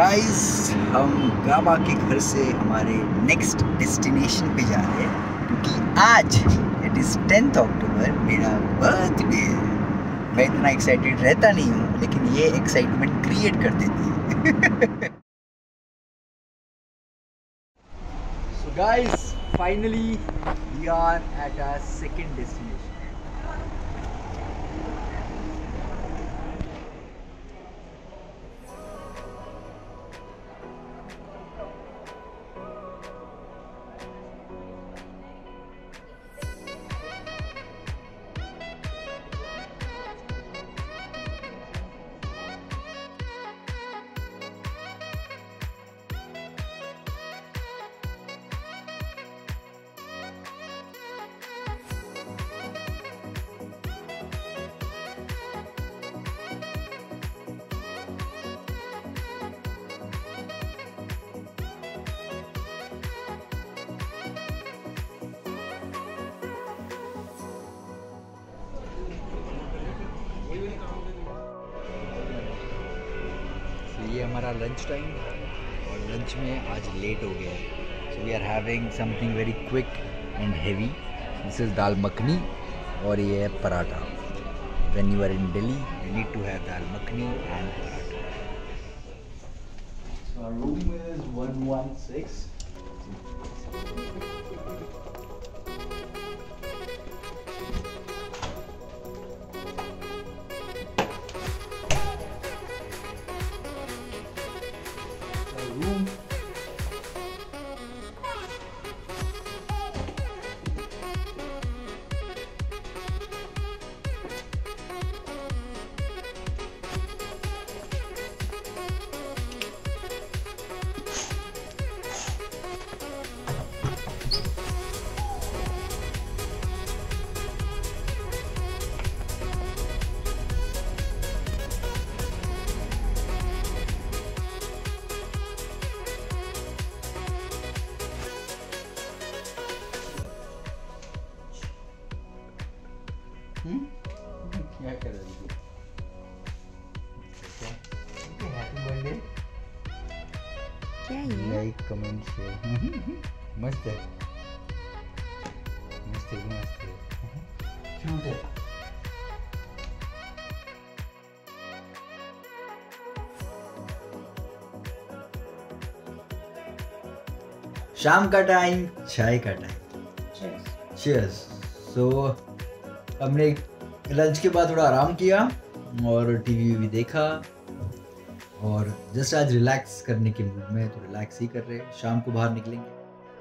Guys हम गाबा के घर से हमारे नेक्स्ट डेस्टिनेशन पे जा रहे हैं, क्योंकि आज इट इज़ टेंथ अक्टूबर मेरा बर्थडे है। मैं इतना एक्साइटेड रहता नहीं हूँ, लेकिन ये एक्साइटमेंट क्रिएट कर देती है। So guys finally we are at our second destination हमारा लंच टाइम और लंच में आज लेट हो गया so we are having something very quick and heavy this is dal makhani और ये है paratha. When you are in Delhi you need to have dal makhani and paratha. Room is 116 क्या कर रही थी हैप्पी बर्थडे क्या ये like comment share मस्त है मस्त है मस्त है क्यूट है शाम का टाइम चाय का टाइम चीयर्स सो हमने लंच के बाद थोड़ा आराम किया और टीवी भी देखा और जस्ट आज रिलैक्स करने के मूड में तो रिलैक्स ही कर रहे हैं। शाम को बाहर निकलेंगे।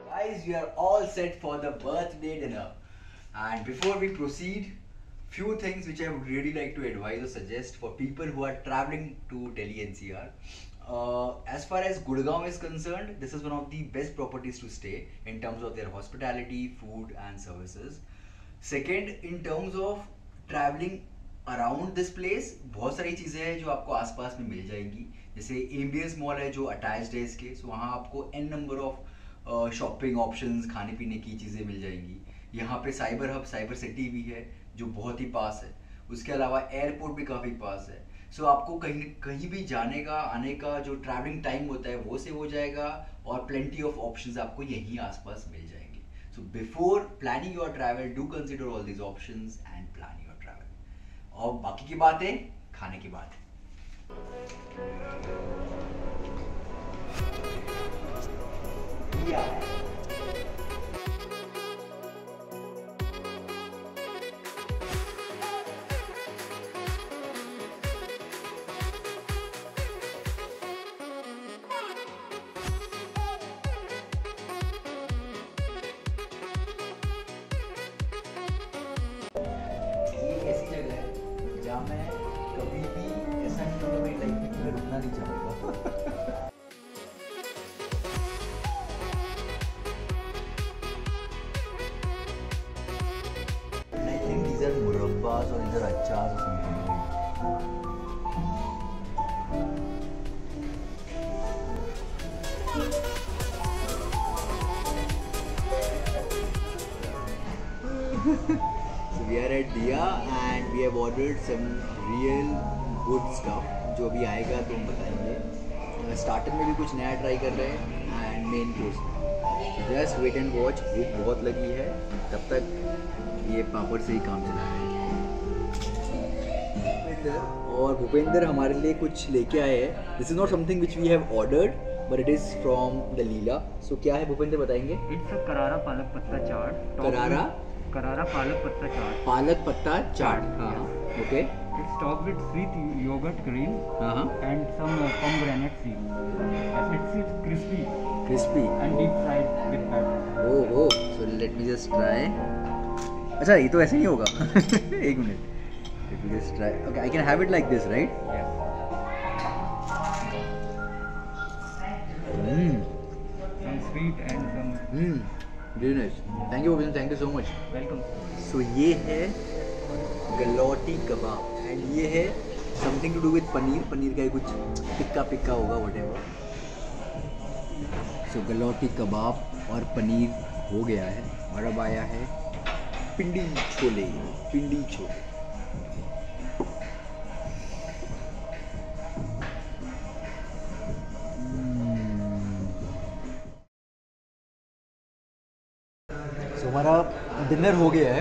Guys we are all set for the birthday dinner and before we proceed few things which I would really like to advise और suggest for people who are travelling to Delhi NCR as far as Gurgaon is concern this is one of the best properties to stay in terms of their hospitality food and services second in terms of travelling around this place बहुत सारी चीज़ें हैं जो आपको आसपास में मिल जाएँगी। जैसे एम्बियंस मॉल है जो अटैच्ड है इसके सो वहाँ आपको an number of shopping options खाने पीने की चीज़ें मिल जाएँगी। यहाँ पे साइबर हब साइबर सिटी भी है, जो बहुत ही पास है। उसके अलावा एयरपोर्ट भी काफ़ी पास है। सो आपको कहीं कहीं भी जाने का, आने का जो ट्रैवलिंग टाइम होता है, वो सेव हो जाएगा और प्लेंटी ऑफ़ ऑप्शंस आपको यहीं आसपास मिल जाएँगे। So before planning your travel do consider all these options and plan your travel और बाकी की बातें खाने की बात I think these are murabbas or achas or something so we are at Dia and we have ordered some real good stuff. जो अभी आएगा तो हम बताएँगे। स्टार्टर में भी कुछ नया ट्राई कर रहे हैं and main course just wait and watch भूख बहुत लगी है। तब तक ये पापड़ से ही काम चला हैं। और भूपेंद्र हमारे लिए कुछ लेके आए हैं। This is not something which we have ordered but it is from the Leela so क्या है भूपेंद्र बताएँगे? इट्स अ करारा पालक पत्ता चाट करारा? करारा पालक पत्ता चाट पालक पत्ता चाट हाँ okay it's top with sweet yogurt cream हाँ हाँ and some uh, pomegranate seed. Yes, it's, it's crispy. क्रिस्पी and deep fried with batter. Oh oh so let me just try अच्छा ये तो ऐसे नहीं होगा। एक minute. Let me just try okay I can have it like this right. Hmm Some sweet and some hmm thank you thank you so much welcome so ये है galouti kebab and ये है something to do with paneer paneer का ही कुछ टिक्का पिक्का होगा whatever so galouti kebab और पनीर हो गया है और अब आया है पिंडी छोले पिंडी छोले डिनर हो गया है।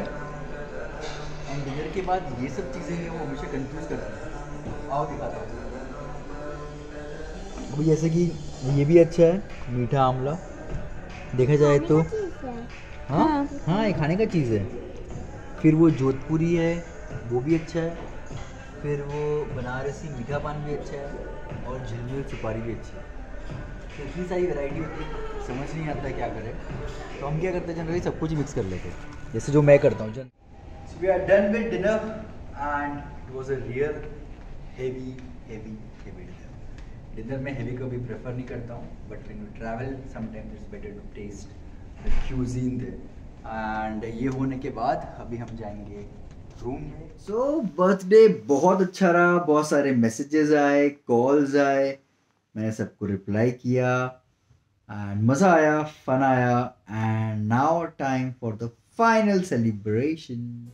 एंड डिनर के बाद ये सब चीज़ें हैं वो हमेशा कंफ्यूज करती हैं। आओ दिखाता हूँ अभी जैसे कि ये भी अच्छा है मीठा आमला। देखा जाए तो। हाँ। हाँ? ये खाने का चीज़ है। फिर वो जोधपुरी है वो भी अच्छा है। फिर वो बनारसी मीठा पान भी अच्छा है और झिलमिल सुपारी भी अच्छी है। तो इतनी सारी वैरायटी होती है समझ नहीं आता क्या करें। तो हम क्या करते हैं जनरली सब कुछ मिक्स कर लेते हैं। जैसे जो मैं करता हूँ जन। So we are done with dinner and it was a real heavy heavy heavy dinner dinner में हेवी कभी प्रेफर नहीं करता हूँ but when you travel sometimes it's better to taste the cuisine there and ये होने के बाद अभी हम जाएँगे रूम में सो बर्थडे बहुत अच्छा रहा बहुत सारे मैसेजेस आए कॉल्स आए मैंने सबको रिप्लाई किया। and maza aaya fun and now time for the final celebration.